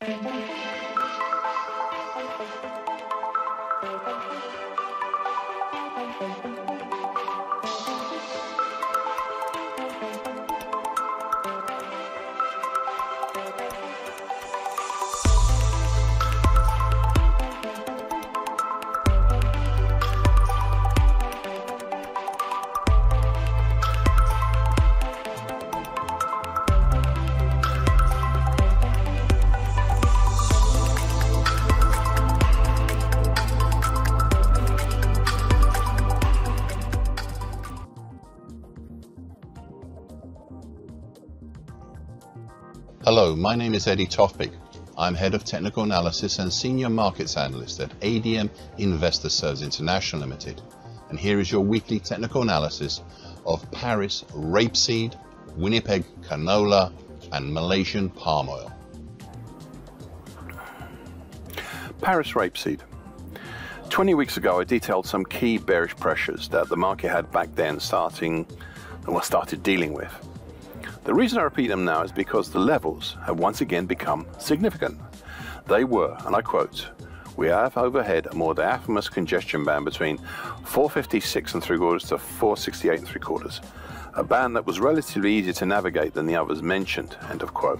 Hello, my name is Eddie Tofpik. I'm Head of Technical Analysis and Senior Markets Analyst at ADM Investor Services International Limited. And here is your weekly technical analysis of Paris rapeseed, Winnipeg canola, and Malaysian palm oil. Paris rapeseed. 20 weeks ago, I detailed some key bearish pressures that the market had back then starting, well, started dealing with. The reason I repeat them now is because the levels have once again become significant. They were, and I quote, we have overhead a more diaphanous congestion band between 456 and 3 quarters to 468 and 3 quarters, a band that was relatively easier to navigate than the others mentioned, end of quote.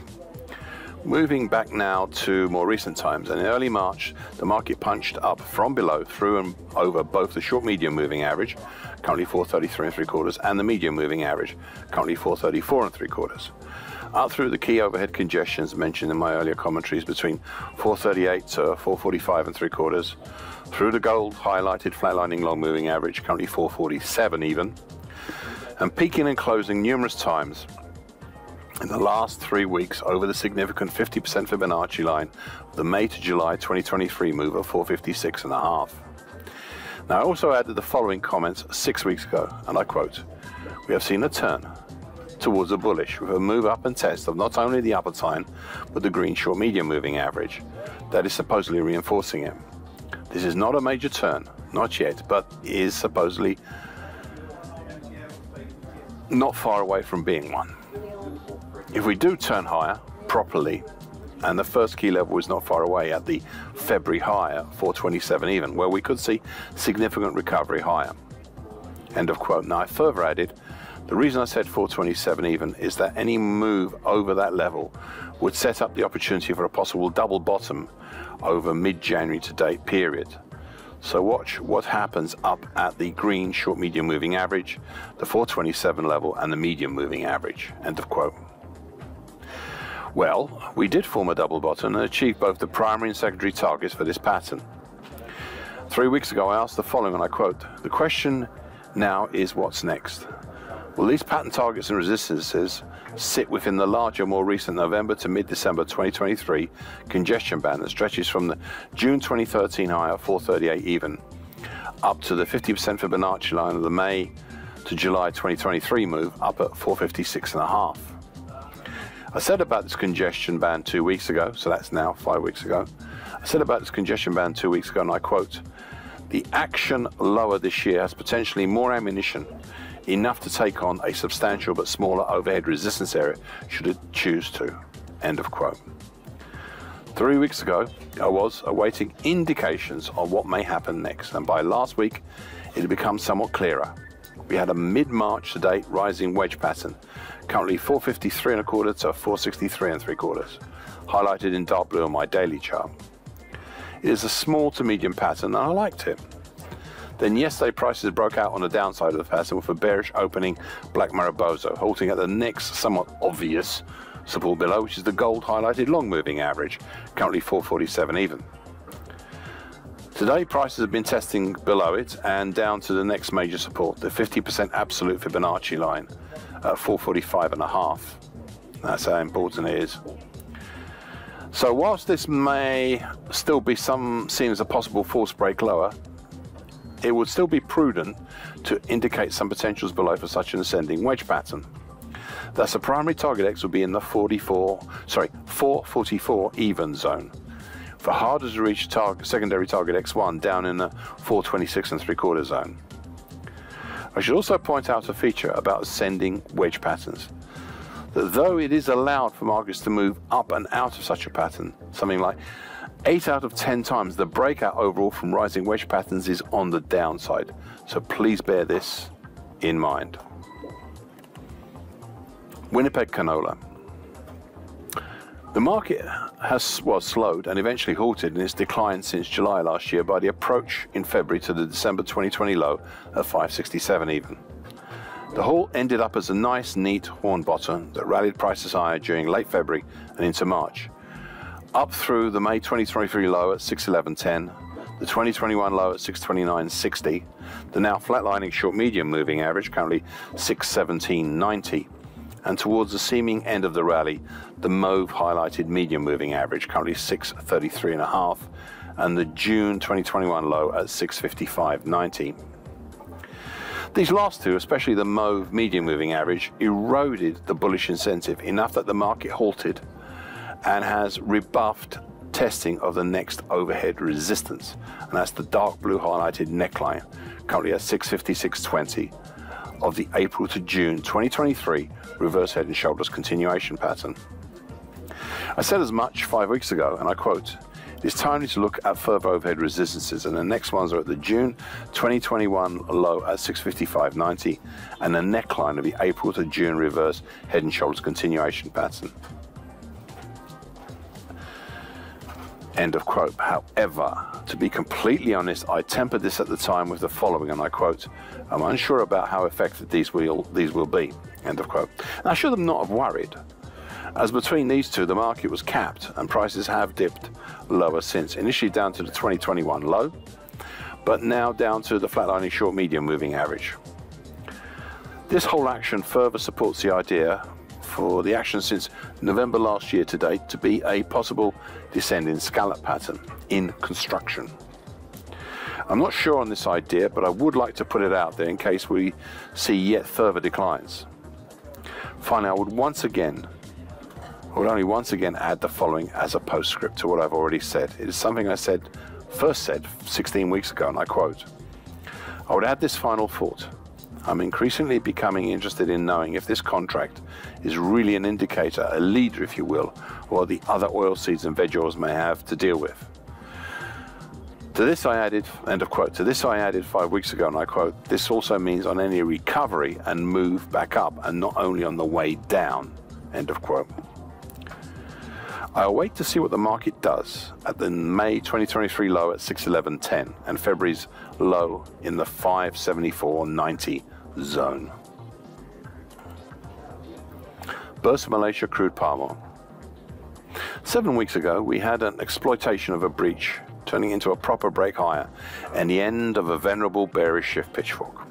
Moving back now to more recent times, and in early March, the market punched up from below through and over both the short medium moving average, currently 433 and 3 quarters, and the medium moving average, currently 434 and 3 quarters. Up through the key overhead congestions mentioned in my earlier commentaries between 438 to 445 and 3 quarters, through the gold highlighted flatlining long moving average, currently 447 even, and peaking and closing numerous times in the last three weeks over the significant 50% Fibonacci line the May to July 2023 move of 456 and a half. Now I also added the following comments six weeks ago, and I quote, we have seen a turn towards a bullish with a move up and test of not only the upper time, but the green short medium moving average that is supposedly reinforcing it. This is not a major turn, not yet, but is supposedly not far away from being one. If we do turn higher properly, and the first key level is not far away at the February higher, 427 even, where we could see significant recovery higher. End of quote. Now I further added, the reason I said 427 even is that any move over that level would set up the opportunity for a possible double bottom over mid-January to date period. So watch what happens up at the green short medium moving average, the 427 level and the medium moving average. End of quote. Well, we did form a double bottom and achieve both the primary and secondary targets for this pattern. Three weeks ago, I asked the following, and I quote, The question now is what's next? Will these pattern targets and resistances sit within the larger, more recent November to mid-December 2023 congestion band that stretches from the June 2013 high of 438 even up to the 50% Fibonacci line of the May to July 2023 move up at 456 and a half? I said about this congestion band two weeks ago, so that's now five weeks ago. I said about this congestion band two weeks ago, and I quote, the action lower this year has potentially more ammunition, enough to take on a substantial but smaller overhead resistance area should it choose to. End of quote. Three weeks ago, I was awaiting indications of what may happen next, and by last week, it had become somewhat clearer. We had a mid-March to date rising wedge pattern currently 453 and a quarter to 463 and three quarters, highlighted in dark blue on my daily chart. It is a small to medium pattern and I liked it. Then yesterday prices broke out on the downside of the pattern with a bearish opening black Marubozu, halting at the next somewhat obvious support below, which is the gold highlighted long moving average, currently 447 even. Today prices have been testing below it and down to the next major support, the 50% absolute Fibonacci line, at 445 and a half. That's how important it is. So whilst this may still be some seen as a possible force break lower, it would still be prudent to indicate some potentials below for such an ascending wedge pattern. Thus, the primary target X will be in the 44, sorry, 444 even zone. For harder to reach target, secondary target X1 down in the 426 and 3 quarter zone. I should also point out a feature about ascending wedge patterns. that though it is allowed for markets to move up and out of such a pattern, something like 8 out of 10 times the breakout overall from rising wedge patterns is on the downside. So please bear this in mind. Winnipeg canola. The market has well, slowed and eventually halted in its decline since July last year by the approach in February to the December 2020 low at 567 even. The haul ended up as a nice, neat horn bottom that rallied prices higher during late February and into March. Up through the May 2023 low at 611.10, the 2021 low at 629.60, the now flatlining short medium moving average currently 617.90, and towards the seeming end of the rally, the mauve highlighted medium moving average, currently 633.5, and the June 2021 low at 655.90. These last two, especially the mauve medium moving average, eroded the bullish incentive enough that the market halted and has rebuffed testing of the next overhead resistance, and that's the dark blue highlighted neckline, currently at 656.20 of the April to June 2023 reverse head and shoulders continuation pattern. I said as much five weeks ago, and I quote, it's timely to look at further overhead resistances, and the next ones are at the June 2021 low at 655.90 and the neckline of the April to June reverse head and shoulders continuation pattern. End of quote. However, to be completely honest, I tempered this at the time with the following, and I quote, I'm unsure about how effective these will, these will be. End of quote. Now, I should have not have worried, as between these two, the market was capped and prices have dipped lower since, initially down to the 2021 low, but now down to the flatlining short medium moving average. This whole action further supports the idea for the action since November last year to date to be a possible descending scallop pattern in construction. I'm not sure on this idea, but I would like to put it out there in case we see yet further declines. Finally, I would once again, I would only once again add the following as a postscript to what I've already said. It is something I said, first said 16 weeks ago, and I quote, I would add this final thought. I'm increasingly becoming interested in knowing if this contract is really an indicator, a leader, if you will, or the other oil seeds and veg oils may have to deal with. To this I added, end of quote, to this I added five weeks ago, and I quote, this also means on any recovery and move back up and not only on the way down, end of quote. I await to see what the market does at the May 2023 low at 611.10 and February's low in the 574.90 zone. Bursa Malaysia crude palm oil. Seven weeks ago, we had an exploitation of a breach turning into a proper break higher and the end of a venerable bearish Schiff pitchfork.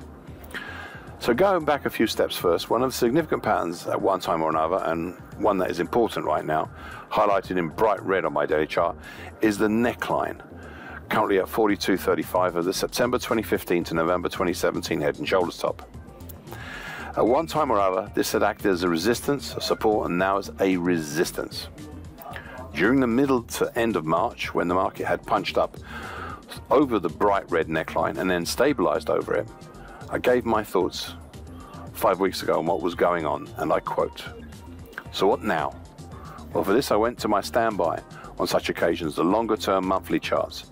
So going back a few steps first, one of the significant patterns at one time or another, and one that is important right now, highlighted in bright red on my daily chart, is the neckline, currently at 42.35 of the September 2015 to November 2017 head and shoulders top. At one time or other, this had acted as a resistance, a support, and now is a resistance. During the middle to end of March, when the market had punched up over the bright red neckline and then stabilized over it, I gave my thoughts five weeks ago on what was going on, and I quote, So what now? Well, for this, I went to my standby on such occasions, the longer term monthly charts,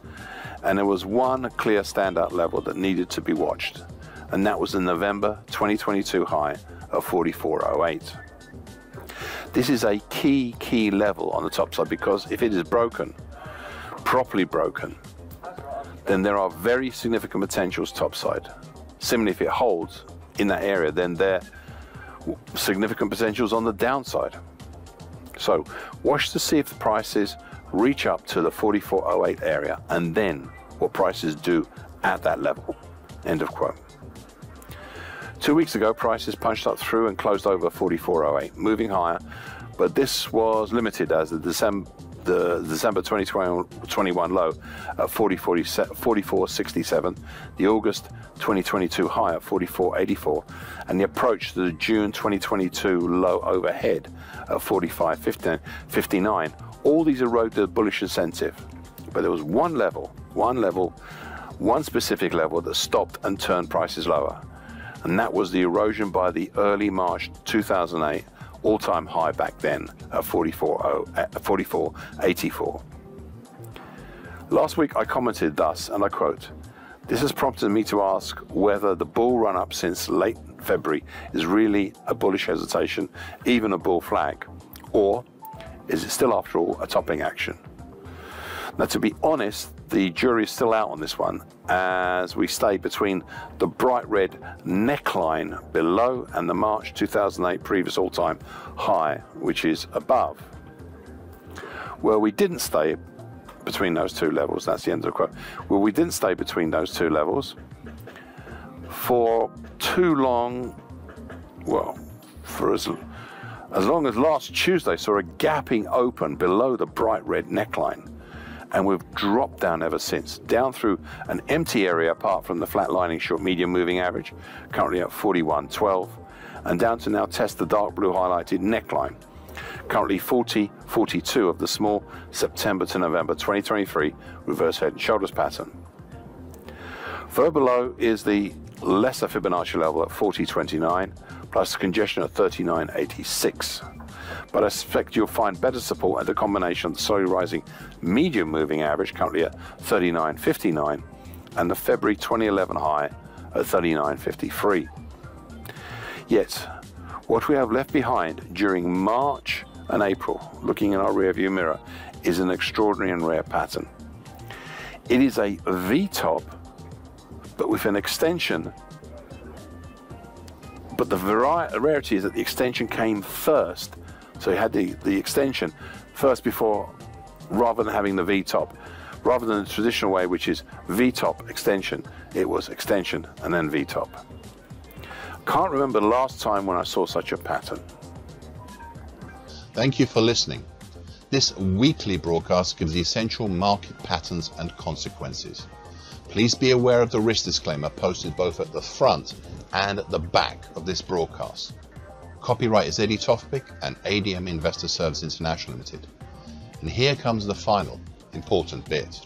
and there was one clear standout level that needed to be watched, and that was the November 2022 high of 4408. This is a key, key level on the top side because if it is broken, properly broken, then there are very significant potentials topside. Similarly, if it holds in that area, then there are significant potentials on the downside. So watch to see if the prices reach up to the 4408 area and then what prices do at that level. End of quote. Two weeks ago, prices punched up through and closed over 44.08, moving higher, but this was limited as the December the December 2021 low at 44.67, the August 2022 high at 44.84, and the approach to the June 2022 low overhead at 45.59. All these eroded the bullish incentive, but there was one level, one level, one specific level that stopped and turned prices lower and that was the erosion by the early March 2008 all-time high back then at 44.84. Last week I commented thus, and I quote, this has prompted me to ask whether the bull run up since late February is really a bullish hesitation, even a bull flag, or is it still, after all, a topping action? Now, to be honest, the jury is still out on this one as we stay between the bright red neckline below and the March 2008 previous all time high, which is above. Well, we didn't stay between those two levels, that's the end of the quote. Well, we didn't stay between those two levels for too long, well, for as, as long as last Tuesday saw a gapping open below the bright red neckline and we've dropped down ever since, down through an empty area apart from the flatlining short medium moving average, currently at 41.12, and down to now test the dark blue highlighted neckline, currently 40.42 of the small September to November 2023 reverse head and shoulders pattern. Further below is the lesser Fibonacci level at 40.29, plus congestion at 39.86 but I suspect you'll find better support at the combination of the slowly rising medium moving average, currently at 39.59, and the February 2011 high at 39.53. Yet, what we have left behind during March and April, looking in our rearview mirror, is an extraordinary and rare pattern. It is a V-top, but with an extension. But the rarity is that the extension came first so he had the, the extension first before, rather than having the V-top. Rather than the traditional way, which is V-top extension, it was extension and then V-top. Can't remember the last time when I saw such a pattern. Thank you for listening. This weekly broadcast gives the essential market patterns and consequences. Please be aware of the risk disclaimer posted both at the front and at the back of this broadcast. Copyright is Eddie Tofpik and ADM Investor Service International Limited. And here comes the final important bit.